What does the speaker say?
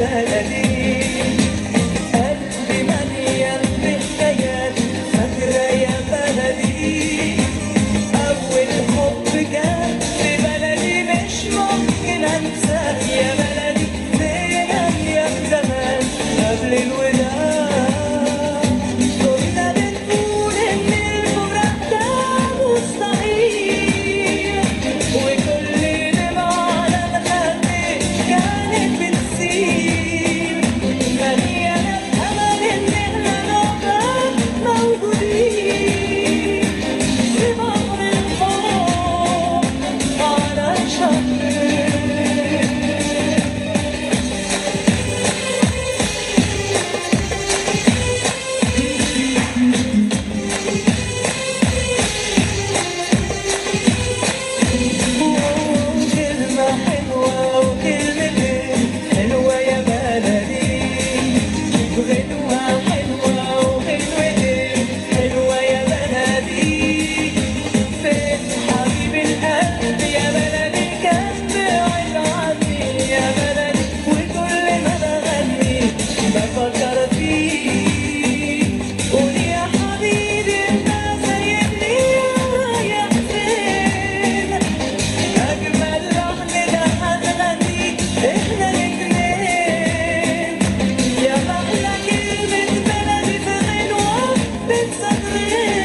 the heck? It's a dream.